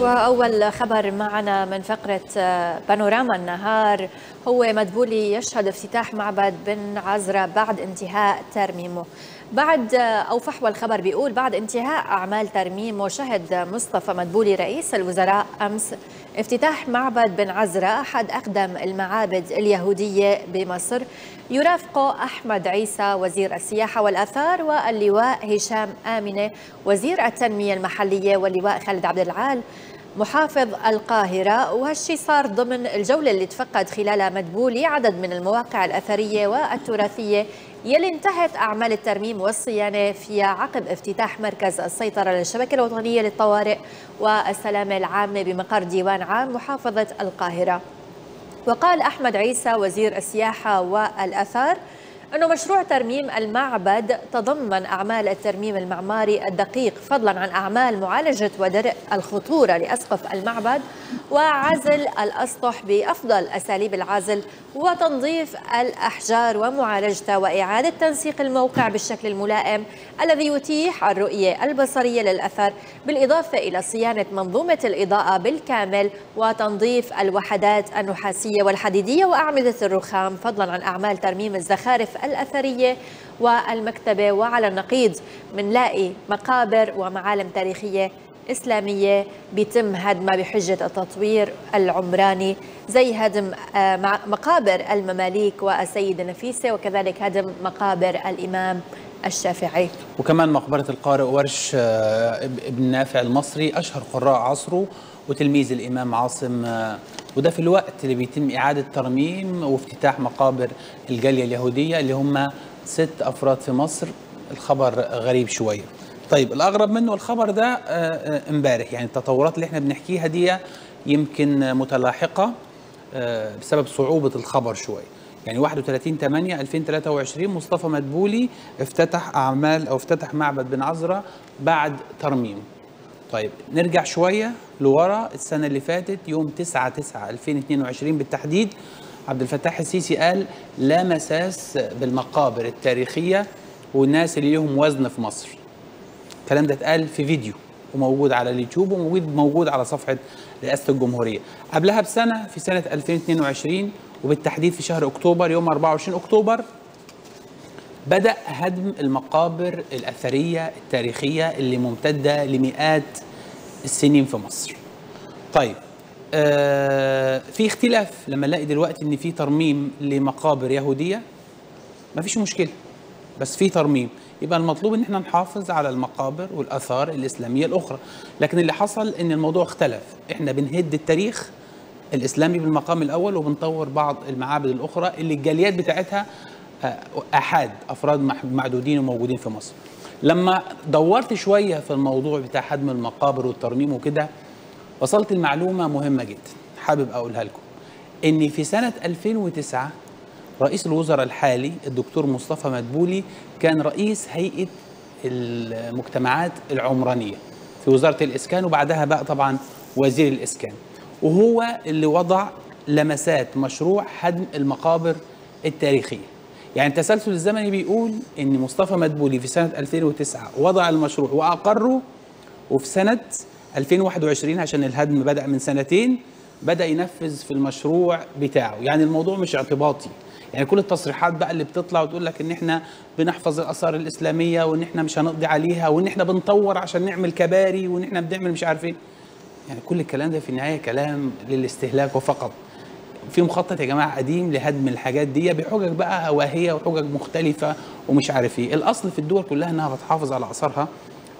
وأول خبر معنا من فقرة بانوراما النهار هو مدبولي يشهد افتتاح معبد بن عزرة بعد انتهاء ترميمه. بعد أو فحوى الخبر بيقول بعد انتهاء أعمال ترميمه شهد مصطفى مدبولي رئيس الوزراء أمس افتتاح معبد بن عزرة أحد أقدم المعابد اليهودية بمصر. يرافقه أحمد عيسى وزير السياحة والآثار واللواء هشام آمنة وزير التنمية المحلية واللواء خالد عبد العال محافظ القاهرة. وهالشي صار ضمن الجولة اللي تفقد خلالها مدبولي عدد من المواقع الأثرية والتراثية يلي انتهت أعمال الترميم والصيانة فيها عقب افتتاح مركز السيطرة للشبكة الوطنية للطوارئ والسلامة العامة بمقر ديوان عام محافظة القاهرة. وقال أحمد عيسى وزير السياحة والأثار أنه مشروع ترميم المعبد تضمن أعمال الترميم المعماري الدقيق فضلا عن أعمال معالجة ودرء الخطورة لأسقف المعبد وعزل الأسطح بأفضل أساليب العزل وتنظيف الأحجار ومعالجتها وإعادة تنسيق الموقع بالشكل الملائم الذي يتيح الرؤية البصرية للأثر بالإضافة إلى صيانة منظومة الإضاءة بالكامل وتنظيف الوحدات النحاسية والحديدية وأعمدة الرخام فضلا عن أعمال ترميم الزخارف الأثرية والمكتبة وعلى النقيض منلاقي مقابر ومعالم تاريخية إسلامية بيتم هدمها بحجة التطوير العمراني زي هدم مقابر المماليك والسيدة نفيسة وكذلك هدم مقابر الإمام الشافعي. وكمان مقبرة القارئ ورش ابن نافع المصري أشهر قراء عصره وتلميذ الإمام عاصم وده في الوقت اللي بيتم إعادة ترميم وافتتاح مقابر الجالية اليهودية اللي هم ست أفراد في مصر. الخبر غريب شوية. طيب الأغرب منه الخبر ده امبارح. يعني التطورات اللي إحنا بنحكيها دي يمكن متلاحقة بسبب صعوبة الخبر شوية. يعني 31 8 2023 مصطفى مدبولي افتتح أعمال أو افتتح معبد بن عزرة بعد ترميمه طيب نرجع شوية. لورا السنة اللي فاتت يوم 9 9 2022 بالتحديد عبد الفتاح السيسي قال لا مساس بالمقابر التاريخية والناس اللي لهم وزن في مصر. الكلام ده اتقال في فيديو وموجود على اليوتيوب وموجود موجود على صفحة رئاسة الجمهورية. قبلها بسنة في سنة 2022 وبالتحديد في شهر أكتوبر يوم 24 أكتوبر بدأ هدم المقابر الأثرية التاريخية اللي ممتدة لمئات السنين في مصر. طيب آه في اختلاف لما نلاقي دلوقتي إن في ترميم لمقابر يهودية؟ مفيش مشكلة بس في ترميم. يبقى المطلوب إن إحنا نحافظ على المقابر والآثار الإسلامية الأخرى. لكن اللي حصل إن الموضوع اختلف. إحنا بنهد التاريخ الإسلامي بالمقام الأول وبنطور بعض المعابد الأخرى اللي الجاليات بتاعتها أحاد أفراد معدودين وموجودين في مصر. لما دورت شوية في الموضوع بتاع هدم المقابر والترميم وكده وصلت المعلومه مهمة جدا حابب أقولها لكم. إن في سنة 2009 رئيس الوزراء الحالي الدكتور مصطفى مدبولي كان رئيس هيئة المجتمعات العمرانية في وزارة الإسكان وبعدها بقى طبعا وزير الإسكان. وهو اللي وضع لمسات مشروع هدم المقابر التاريخية. يعني التسلسل الزمني بيقول إن مصطفى مدبولي في سنة 2009 وضع المشروع وأقره وفي سنة 2021 عشان الهدم بدأ من سنتين بدأ ينفذ في المشروع بتاعه. يعني الموضوع مش اعتباطي. يعني كل التصريحات بقى اللي بتطلع وتقول لك إن إحنا بنحفظ الآثار الإسلامية وإن إحنا مش هنقضي عليها وإن إحنا بنطور عشان نعمل كباري وإن إحنا بنعمل مش عارف إيه. يعني كل الكلام ده في النهاية كلام للاستهلاك وفقط. في مخطط يا جماعة قديم لهدم الحاجات دي بحجج بقى هواهيه وحجج مختلفة ومش عارف إيه. الأصل في الدول كلها إنها بتحافظ على آثارها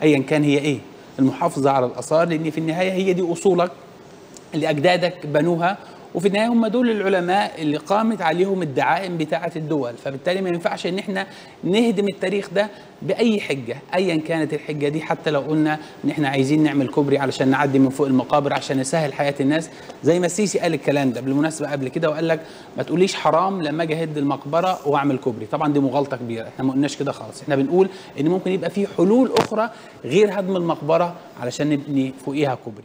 ايا كان هي إيه؟ المحافظة على الآثار لأن في النهاية هي دي أصولك اللي اجدادك بنوها وفي النهاية هم دول العلماء اللي قامت عليهم الدعائم بتاعة الدول. فبالتالي ما ينفعش إن إحنا نهدم التاريخ ده بأي حجة ايا كانت الحجة دي. حتى لو قلنا إن إحنا عايزين نعمل كوبري علشان نعدي من فوق المقابر عشان نسهل حياة الناس زي ما السيسي قال الكلام ده بالمناسبة قبل كده وقال لك ما تقوليش حرام لما أجي أهد المقبرة وأعمل كوبري. طبعا دي مغالطة كبيرة. إحنا ما قلناش كده خالص. إحنا بنقول إن ممكن يبقى في حلول أخرى غير هدم المقبرة علشان نبني فوقيها كوبري.